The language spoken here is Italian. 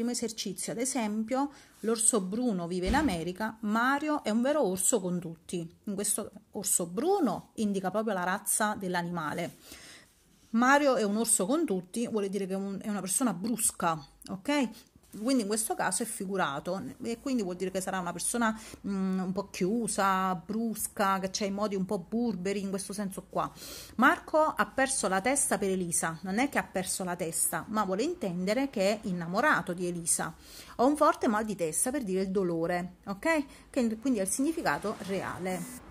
Primo esercizio, ad esempio, l'orso bruno vive in America, Mario è un vero orso con tutti. In questo orso bruno indica proprio la razza dell'animale. Mario è un orso con tutti, vuol dire che è una persona brusca, ok? Quindi in questo caso è figurato e quindi vuol dire che sarà una persona mh, mm, un po' chiusa, brusca, che ha i modi un po' burberi in questo senso qua. Marco ha perso la testa per Elisa, non è che ha perso la testa, ma vuole intendere che è innamorato di Elisa. Ho un forte mal di testa per dire il dolore, ok? Quindi è il significato reale.